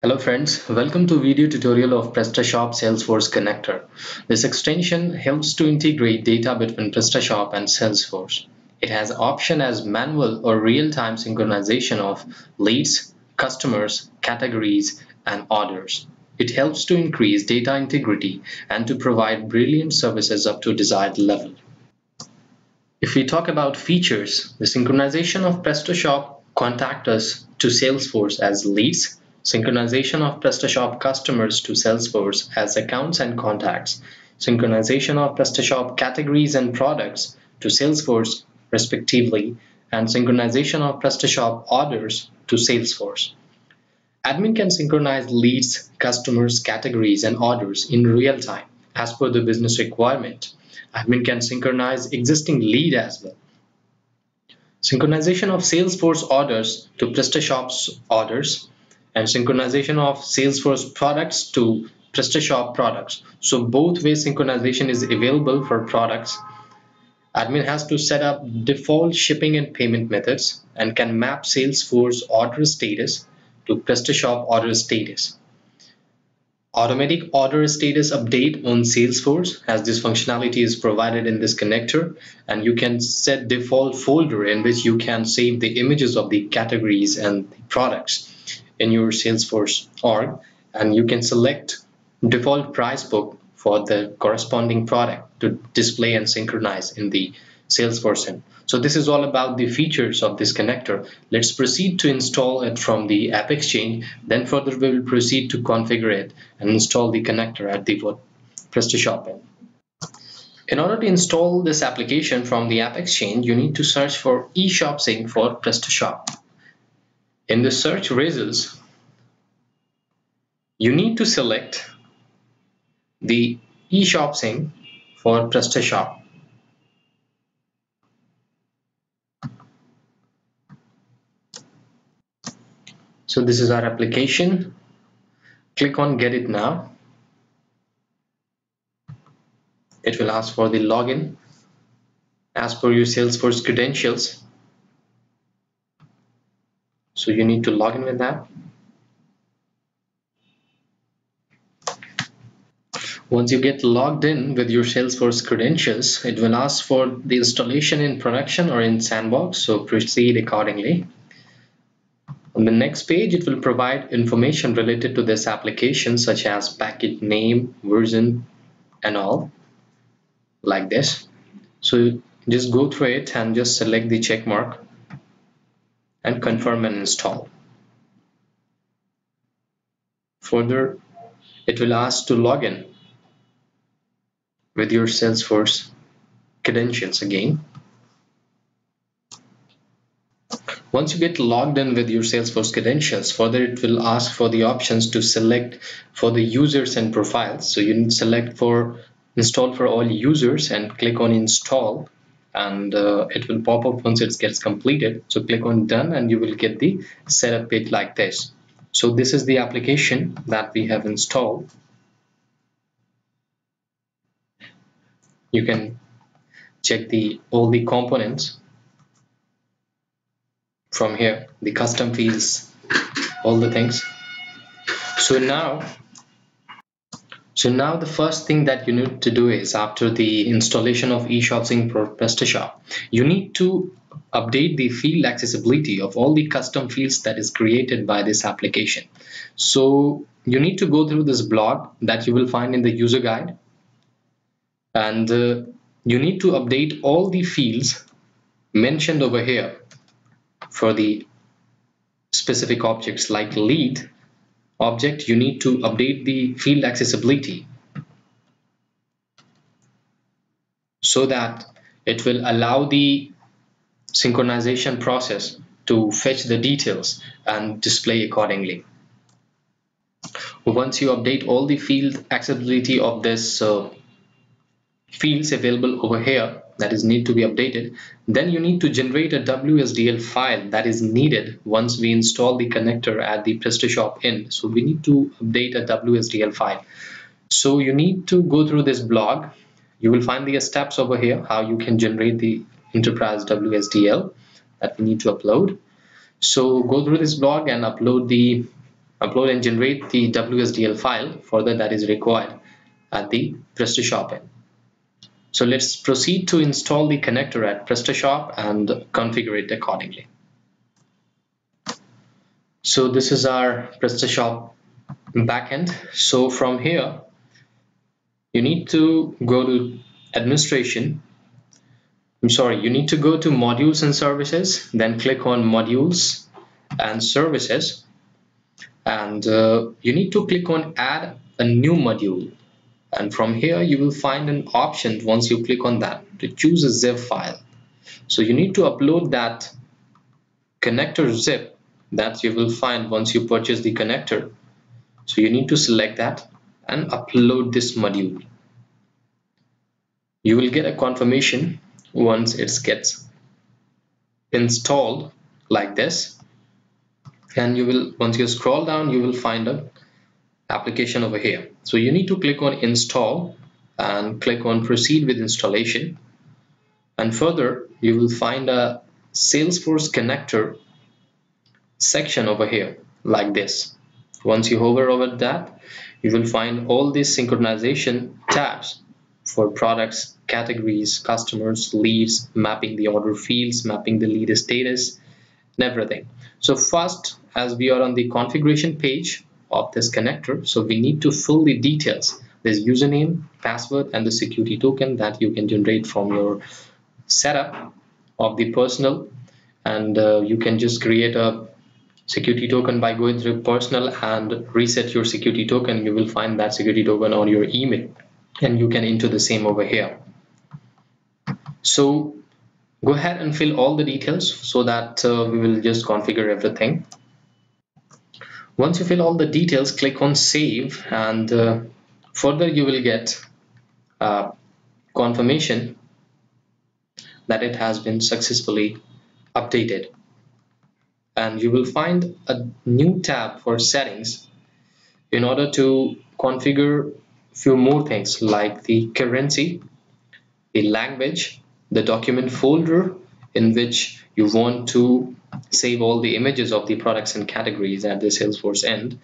Hello friends, welcome to video tutorial of PrestaShop Salesforce Connector. This extension helps to integrate data between PrestaShop and Salesforce. It has option as manual or real-time synchronization of leads, customers, categories, and orders. It helps to increase data integrity and to provide brilliant services up to desired level. If we talk about features, the synchronization of PrestaShop contact us to Salesforce as leads, synchronization of PrestaShop customers to Salesforce as accounts and contacts, synchronization of PrestaShop categories and products to Salesforce respectively, and synchronization of PrestaShop orders to Salesforce. Admin can synchronize leads, customers, categories, and orders in real time as per the business requirement. Admin can synchronize existing lead as well. Synchronization of Salesforce orders to PrestaShop's orders and synchronization of Salesforce products to PrestaShop products. So both way synchronization is available for products. Admin has to set up default shipping and payment methods and can map Salesforce order status to PrestaShop order status. Automatic order status update on Salesforce as this functionality is provided in this connector and you can set default folder in which you can save the images of the categories and the products in your Salesforce org and you can select default price book for the corresponding product to display and synchronize in the Salesforce. So this is all about the features of this connector. Let's proceed to install it from the AppExchange. Then further we will proceed to configure it and install the connector at the PrestaShop end. In order to install this application from the AppExchange, you need to search for eShopSync for PrestaShop. In the search results, you need to select the eShopSync for PrestaShop. So this is our application. Click on get it now. It will ask for the login as per your Salesforce credentials so you need to log in with that. Once you get logged in with your Salesforce credentials it will ask for the installation in production or in sandbox so proceed accordingly. On the next page it will provide information related to this application such as package name version and all like this. So just go through it and just select the check mark and confirm and install. Further, it will ask to log in with your Salesforce credentials again. Once you get logged in with your Salesforce credentials, further it will ask for the options to select for the users and profiles. So you need to select for install for all users and click on install and uh, it will pop up once it gets completed. So click on done and you will get the setup page like this. So this is the application that we have installed. You can check the all the components from here the custom fields all the things. So now so now the first thing that you need to do is after the installation of eShopSync for PrestaShop, you need to update the field accessibility of all the custom fields that is created by this application. So you need to go through this blog that you will find in the user guide and uh, you need to update all the fields mentioned over here for the specific objects like lead object you need to update the field accessibility so that it will allow the synchronization process to fetch the details and display accordingly. Once you update all the field accessibility of this uh, fields available over here that is need to be updated then you need to generate a WSDL file that is needed once we install the connector at the PrestaShop end. So we need to update a WSDL file. So you need to go through this blog. You will find the steps over here how you can generate the enterprise WSDL that we need to upload. So go through this blog and upload the upload and generate the WSDL file further that is required at the PrestaShop end. So let's proceed to install the connector at PrestaShop and configure it accordingly. So this is our PrestaShop backend. So from here, you need to go to administration. I'm sorry, you need to go to modules and services, then click on modules and services. And uh, you need to click on add a new module and from here you will find an option once you click on that to choose a zip file. So you need to upload that connector zip that you will find once you purchase the connector. So you need to select that and upload this module. You will get a confirmation once it gets installed like this. And you will once you scroll down you will find a application over here. So you need to click on install and click on proceed with installation. And further, you will find a Salesforce connector section over here like this. Once you hover over that, you will find all these synchronization tabs for products, categories, customers, leads, mapping the order fields, mapping the lead status, and everything. So first, as we are on the configuration page, of this connector. So we need to fill the details. This username password and the security token that you can generate from your setup of the personal. And uh, you can just create a security token by going through personal and reset your security token. You will find that security token on your email and you can enter the same over here. So go ahead and fill all the details so that uh, we will just configure everything once you fill all the details, click on save and uh, further you will get uh, confirmation that it has been successfully updated. And you will find a new tab for settings in order to configure a few more things like the currency, the language, the document folder in which you want to save all the images of the products and categories at the Salesforce end.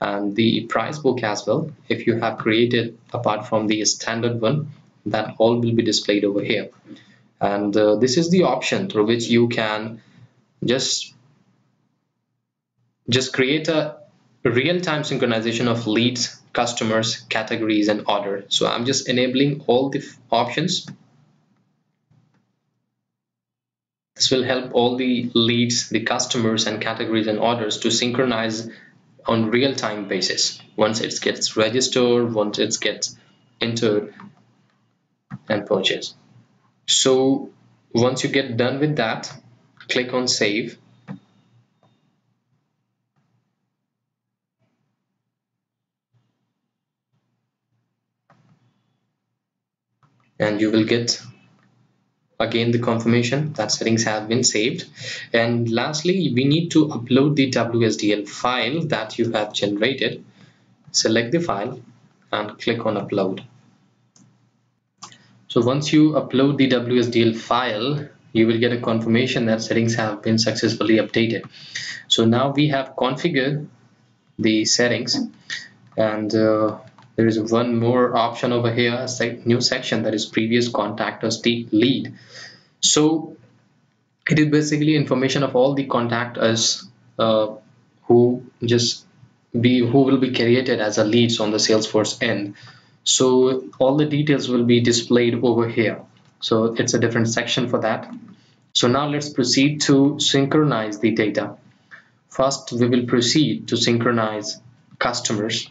And the price book as well if you have created apart from the standard one that all will be displayed over here. And uh, this is the option through which you can just just create a real-time synchronization of leads customers categories and order. So I'm just enabling all the options This will help all the leads, the customers and categories and orders to synchronize on real-time basis once it gets registered, once it gets entered and purchased. So once you get done with that, click on save. And you will get again the confirmation that settings have been saved. And lastly we need to upload the WSDL file that you have generated. Select the file and click on upload. So once you upload the WSDL file you will get a confirmation that settings have been successfully updated. So now we have configured the settings and uh, there is one more option over here a new section that is previous contact us lead. So it is basically information of all the contact us uh, who just be who will be created as a leads on the salesforce end. So all the details will be displayed over here. So it's a different section for that. So now let's proceed to synchronize the data. First we will proceed to synchronize customers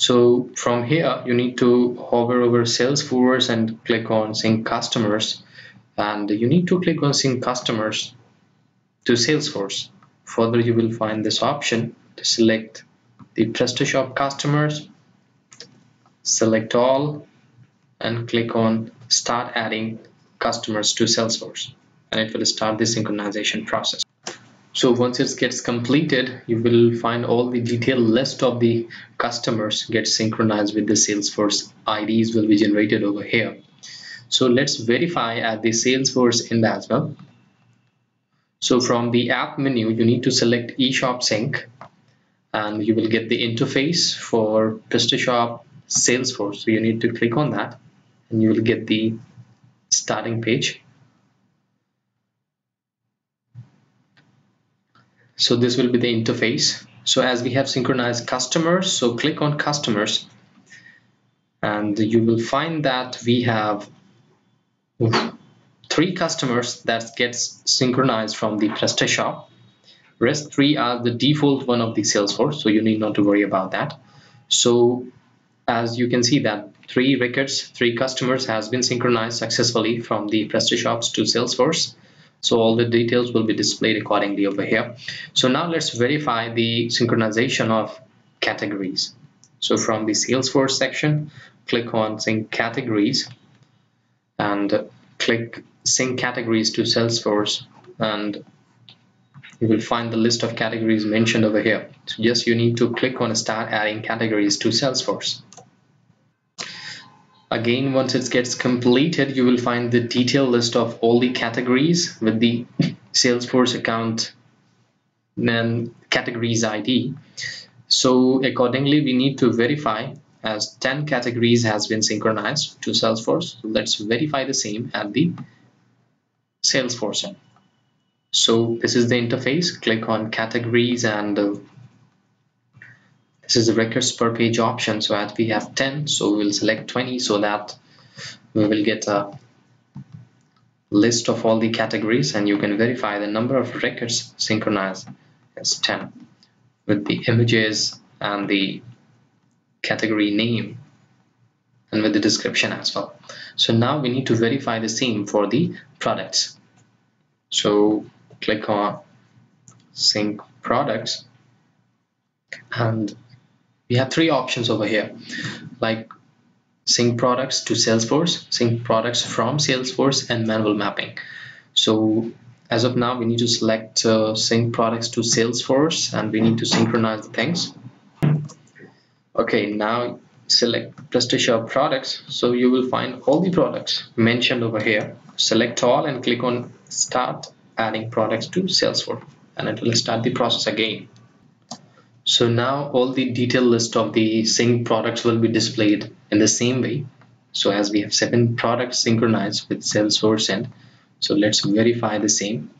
so from here, you need to hover over Salesforce and click on Sync Customers. And you need to click on Sync Customers to Salesforce. Further, you will find this option to select the PrestaShop customers, select all, and click on Start Adding Customers to Salesforce. And it will start the synchronization process. So once it gets completed, you will find all the detailed list of the customers get synchronized with the Salesforce IDs will be generated over here. So let's verify at the Salesforce end as well. So from the app menu, you need to select eShop Sync and you will get the interface for PrestaShop Salesforce. So you need to click on that and you will get the starting page. So this will be the interface. So as we have synchronized customers, so click on customers and you will find that we have three customers that gets synchronized from the PrestaShop. Rest three are the default one of the Salesforce, so you need not to worry about that. So as you can see that three records, three customers has been synchronized successfully from the PrestaShops to Salesforce. So all the details will be displayed accordingly over here. So now let's verify the synchronization of categories. So from the Salesforce section, click on sync categories and click sync categories to Salesforce and you will find the list of categories mentioned over here. So just you need to click on start adding categories to Salesforce. Again, once it gets completed, you will find the detailed list of all the categories with the Salesforce account and categories ID. So accordingly, we need to verify as 10 categories has been synchronized to Salesforce. So let's verify the same at the Salesforce. So this is the interface. Click on categories and uh, this is the records per page option. So as we have 10 so we'll select 20 so that we will get a list of all the categories and you can verify the number of records synchronized as 10 with the images and the category name and with the description as well. So now we need to verify the same for the products. So click on sync products and we have three options over here like sync products to Salesforce, sync products from Salesforce and manual mapping. So as of now we need to select uh, sync products to Salesforce and we need to synchronize the things. Okay now select PrestaShop products so you will find all the products mentioned over here. Select all and click on start adding products to Salesforce and it will start the process again. So now all the detailed list of the sync products will be displayed in the same way. So as we have seven products synchronized with Salesforce and so let's verify the same.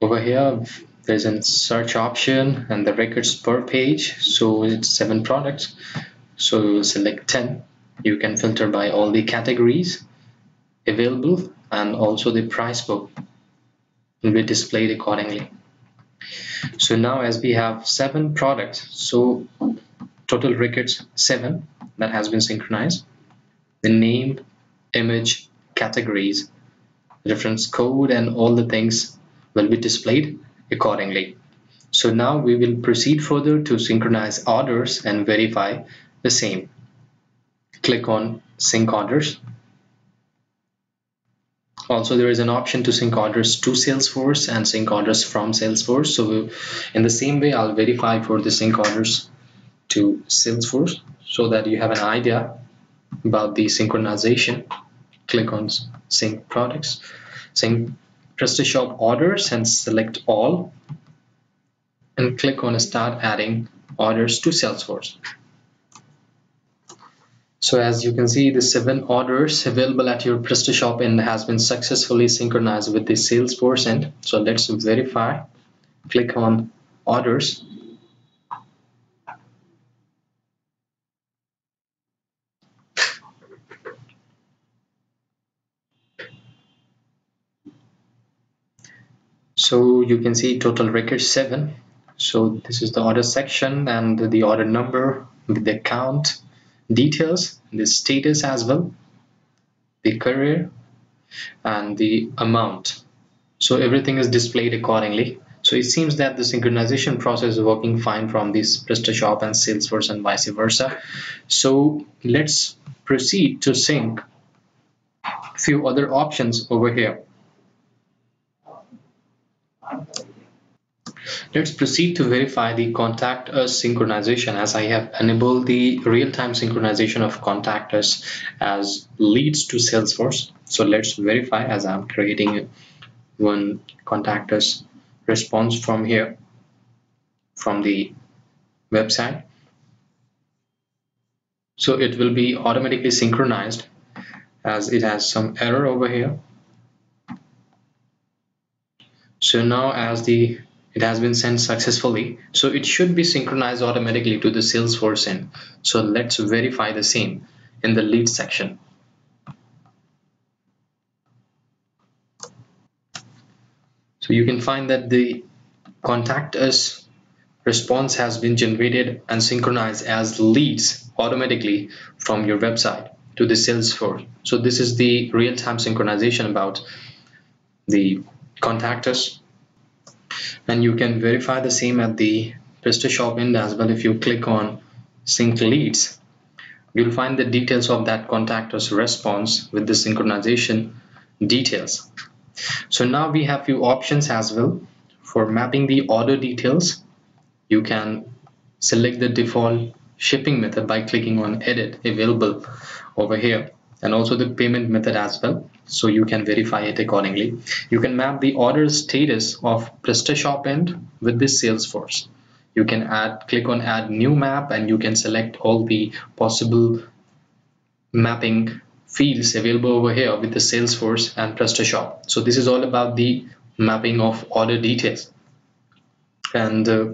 Over here there's a search option and the records per page so it's seven products so select 10 you can filter by all the categories available and also the price book will be displayed accordingly. So now as we have seven products so total records seven that has been synchronized the name image categories reference code and all the things will be displayed accordingly. So now we will proceed further to synchronize orders and verify the same. Click on sync orders also there is an option to sync orders to Salesforce and sync orders from Salesforce. So in the same way I'll verify for the sync orders to Salesforce so that you have an idea about the synchronization. Click on sync products sync PrestaShop orders and select all and click on start adding orders to Salesforce so as you can see, the seven orders available at your PrestaShop end has been successfully synchronized with the Salesforce end. So let's verify. Click on orders. So you can see total record seven. So this is the order section and the order number with the count details, the status as well, the career, and the amount. So everything is displayed accordingly. So it seems that the synchronization process is working fine from this PrestaShop and Salesforce and vice versa. So let's proceed to sync few other options over here. Let's proceed to verify the contact us synchronization as I have enabled the real-time synchronization of contact us as leads to Salesforce. So let's verify as I'm creating one contact us response from here from the website so it will be automatically synchronized as it has some error over here so now as the it has been sent successfully so it should be synchronized automatically to the Salesforce end. So let's verify the same in the lead section. So you can find that the contact us response has been generated and synchronized as leads automatically from your website to the Salesforce. So this is the real-time synchronization about the contact us and you can verify the same at the PrestaShop end as well if you click on sync leads. You'll find the details of that contact us response with the synchronization details. So now we have few options as well. For mapping the order details you can select the default shipping method by clicking on edit available over here and also the payment method as well so you can verify it accordingly. You can map the order status of PrestaShop end with this Salesforce. You can add click on add new map and you can select all the possible mapping fields available over here with the Salesforce and PrestaShop. So this is all about the mapping of order details. And uh,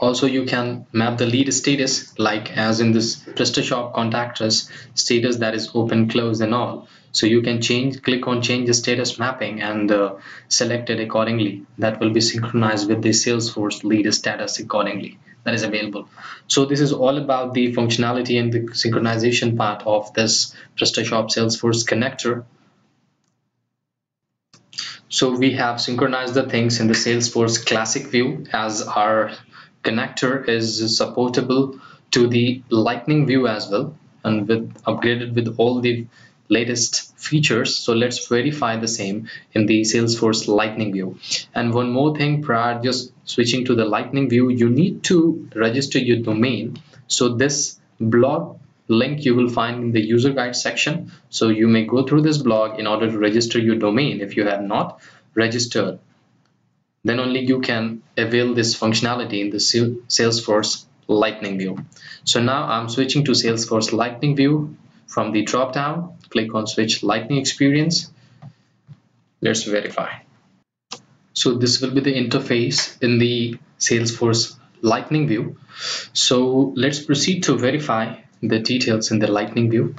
also you can map the lead status like as in this PrestaShop contact us status that is open close and all. So you can change click on change the status mapping and uh, select it accordingly. That will be synchronized with the Salesforce lead status accordingly. That is available. So this is all about the functionality and the synchronization part of this PrestaShop Salesforce connector. So we have synchronized the things in the Salesforce classic view as our connector is supportable to the lightning view as well and with upgraded with all the latest features. So let's verify the same in the salesforce lightning view. And one more thing prior just switching to the lightning view you need to register your domain. So this blog link you will find in the user guide section. So you may go through this blog in order to register your domain. If you have not registered then only you can avail this functionality in the Salesforce Lightning View. So now I'm switching to Salesforce Lightning View from the drop down, click on switch Lightning Experience. Let's verify. So this will be the interface in the Salesforce Lightning View. So let's proceed to verify the details in the Lightning View.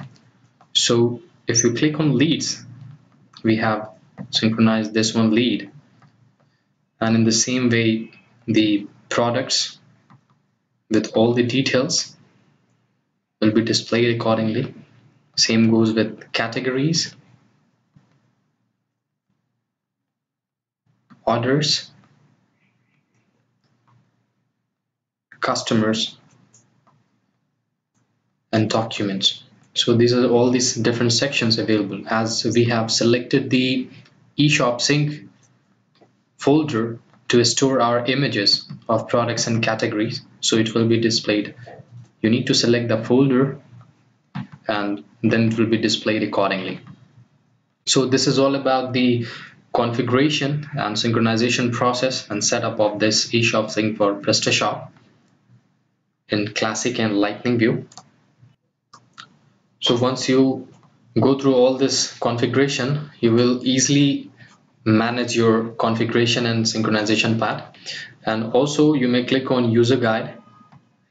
So if you click on leads, we have synchronized this one lead and in the same way the products with all the details will be displayed accordingly. Same goes with categories orders customers and documents. So these are all these different sections available. As we have selected the eShop sync folder to store our images of products and categories so it will be displayed. You need to select the folder and then it will be displayed accordingly. So this is all about the configuration and synchronization process and setup of this eShop sync for PrestaShop in classic and lightning view. So once you go through all this configuration you will easily manage your configuration and synchronization part. And also you may click on user guide.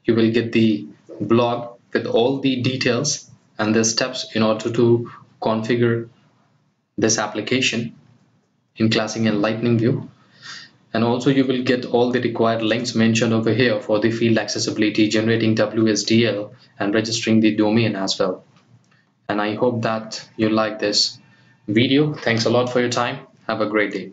You will get the blog with all the details and the steps in order to configure this application in Classic and Lightning View. And also you will get all the required links mentioned over here for the field accessibility generating WSDL and registering the domain as well. And I hope that you like this video. Thanks a lot for your time have a great day.